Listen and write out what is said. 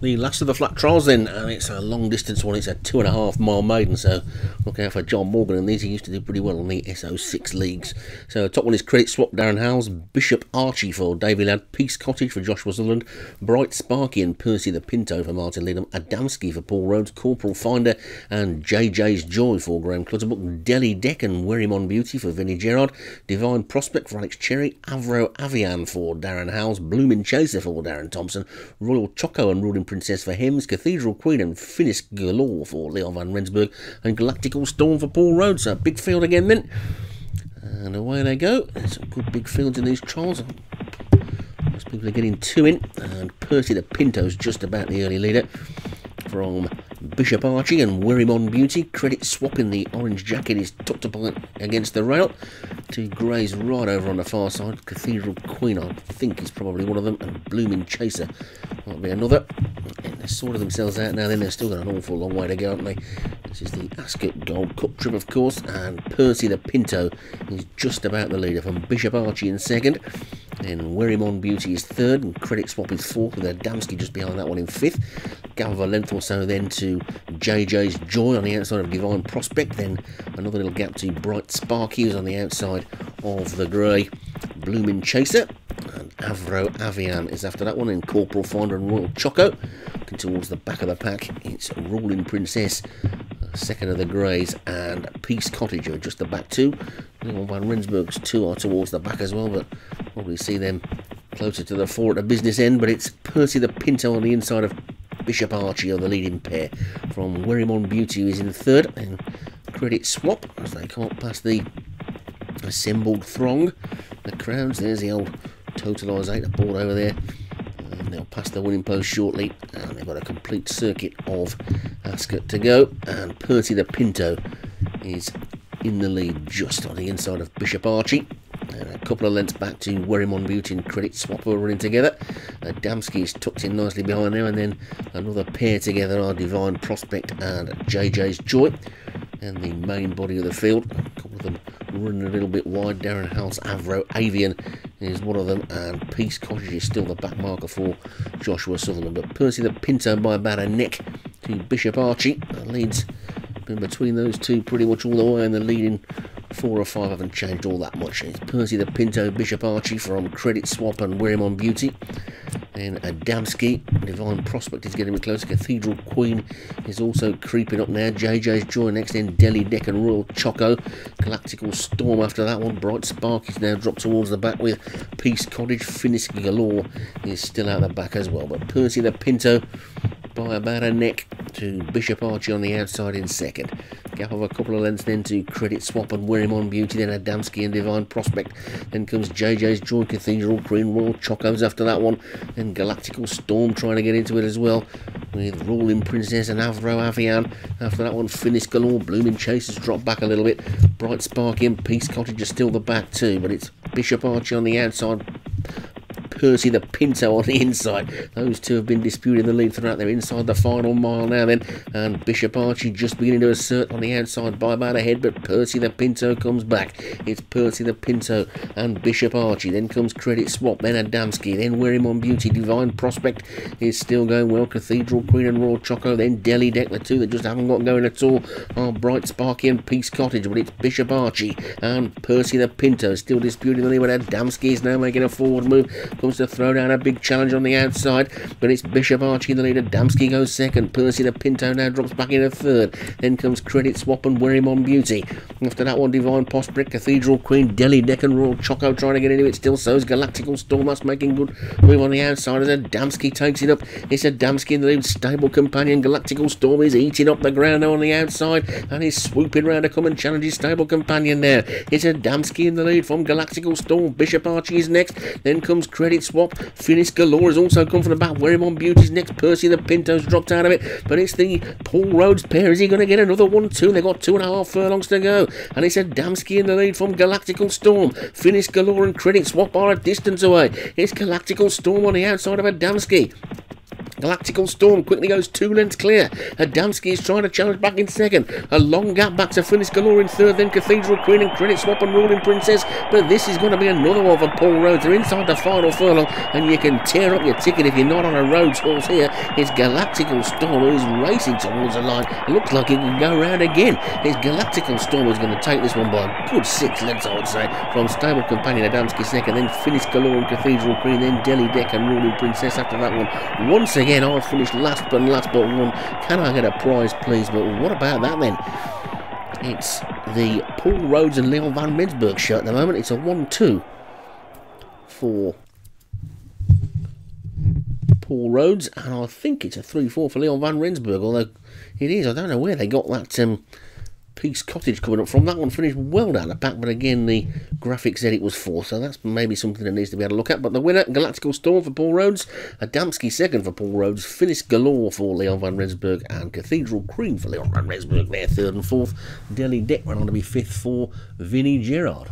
the last of the flat trials then, and it's a long distance one, it's a two and a half mile maiden, so look out for John Morgan and these, he used to do pretty well on the SO6 leagues. So top one is Credit Swap, Darren Howells, Bishop Archie for Davy Ladd, Peace Cottage for Joshua Sutherland, Bright Sparky and Percy the Pinto for Martin Leadham, Adamski for Paul Rhodes, Corporal Finder and JJ's Joy for Graham Clutterbuck, Delhi Deck and Werrymon Beauty for Vinnie Gerard, Divine Prospect for Alex Cherry, Avro Avian for Darren Howells, Blooming Chaser for Darren Thompson, Royal Choco and Ruling Princess for Hems, Cathedral Queen and Finis Galore for Leon Van Rensburg, and Galactical Storm for Paul Rhodes. A big field again then. And away they go. There's some good big fields in these trials. Most people are getting two in. And Percy the Pinto's just about the early leader from Bishop Archie and Werrymon Beauty. Credit swapping the orange jacket is tucked up against the rail. to greys right over on the far side. Cathedral Queen, I think, is probably one of them. And Blooming Chaser might be another. And they're sorting themselves out now, then they're still got an awful long way to go, haven't they? This is the Ascot Gold Cup trip, of course. And Percy the Pinto is just about the leader from Bishop Archie in second. Then Werrymon Beauty is third, and Credit Swap is fourth, with Adamski just behind that one in fifth. Gap of a length or so then to JJ's Joy on the outside of Divine Prospect. Then another little gap to Bright Sparky, who's on the outside of the grey Blooming Chaser. And Avro Avian is after that one, and Corporal Finder and Royal Choco. Looking towards the back of the pack, it's Ruling Princess, uh, second of the Greys, and Peace Cottage are just the back two. Little Van Rensburg's two are towards the back as well, but probably see them closer to the four at the business end. But it's Percy the Pinto on the inside of Bishop Archie on the leading pair from Werrymon Beauty, who is in third, and Credit Swap as they up past the assembled throng. The crowds, there's the old Totalizator board over there. And they'll pass the winning post shortly, and they've got a complete circuit of Ascot to go. And Percy the Pinto is in the lead just on the inside of Bishop Archie. And a couple of lengths back to Werrymon Beauty and Credit Swap are running together. Uh, Damski is tucked in nicely behind there, and then another pair together are Divine Prospect and JJ's Joy. And the main body of the field, a couple of them running a little bit wide. Darren Howells Avro Avian is one of them, and Peace Cottage is still the back marker for Joshua Sutherland. But Percy the Pinto by about a neck to Bishop Archie uh, leads been between those two pretty much all the way, and the leading four or five haven't changed all that much. It's Percy the Pinto, Bishop Archie from Credit Swap and Werrymon Beauty. Then Adamski, Divine Prospect is getting close. Cathedral Queen is also creeping up now. JJ's Joy next in Delhi Deck and Royal Choco. Galactical Storm after that one. Bright Spark is now dropped towards the back with Peace Cottage. Finis Galore is still out the back as well. But Percy the Pinto by about a neck to Bishop Archie on the outside in second. Gap of a couple of lengths then to Credit Swap and Werrymon Beauty, then Adamski and Divine Prospect. Then comes JJ's Joy Cathedral Queen Royal Chocos after that one. Then Galactical Storm trying to get into it as well. With Ruling Princess and Avro Avian. After that one, Finis Galore, Blooming Chasers drop back a little bit. Bright Sparky and Peace Cottage are still the back too, but it's Bishop Archie on the outside. Percy the Pinto on the inside. Those two have been disputing the lead throughout. They're inside the final mile now then. And Bishop Archie just beginning to assert on the outside by about a head. But Percy the Pinto comes back. It's Percy the Pinto and Bishop Archie. Then comes Credit Swap. Then Adamski. Then Werrymon Beauty. Divine Prospect is still going well. Cathedral Queen and Royal Choco. Then Delhi Deck. The two that just haven't got going at all Bright Sparky and Peace Cottage. But it's Bishop Archie and Percy the Pinto still disputing the lead. But Adamski is now making a forward move. Comes to throw down a big challenge on the outside, but it's Bishop Archie the leader. Adamski goes second. Percy the Pinto now drops back in a third. Then comes Credit Swap and Werrymon Beauty. After that one, Divine Prospect, Cathedral Queen, Delhi Deck and Royal Choco trying to get into it. Still so is Galactical Storm. Making good move on the outside as Adamski takes it up. It's Adamski in the lead. Stable companion Galactical Storm is eating up the ground now on the outside and is swooping round to come and challenge his stable companion there. It's Adamski in the lead from Galactical Storm. Bishop Archie is next. Then comes Credit Swap. Finis Galore has also come from the back. Werrymon Beauty's next. Percy the Pinto's dropped out of it. But it's the Paul Rhodes pair. Is he going to get another one, two? They've got two and a half furlongs to go. And it's Adamski in the lead from Galactical Storm. Finis Galore and Credit Swap are a distance away. It's Galactical Storm on the outside of a Adamski. Galactical Storm quickly goes two lengths clear. Adamski is trying to challenge back in second. A long gap back to Finis Galore in third, then Cathedral Queen and Credit Swap and Ruling Princess. But this is going to be another one for Paul Rhodes. They're inside the final furlong, and you can tear up your ticket if you're not on a Rhodes horse here. It's Galactical Storm who is racing towards the line. It looks like it can go round again. It's Galactical Storm who's going to take this one by a good six lengths, I would say, from Stable Companion Adamski second, then Finis Galore and Cathedral Queen, then Delhi Deck and Ruling Princess after that one. Once again, I've finished last but last but one. Can I get a prize, please? But what about that then? It's the Paul Rhodes and Leon Van Rensburg show at the moment. It's a 1 2 for Paul Rhodes, and I think it's a 3 4 for Leon Van Rensburg, although it is. I don't know where they got that um, Peace Cottage coming up from. That one finished well down the back, but again, the graphics said it was four, so that's maybe something that needs to be able to look at. But the winner, Galactical Storm for Paul Rhodes, Adamski second for Paul Rhodes, Finis Galore for Leon Van Rensburg, and Cathedral Queen for Leon Van Rensburg, there third and fourth. Delhi Deck went on to be fifth for Vinnie Gerard.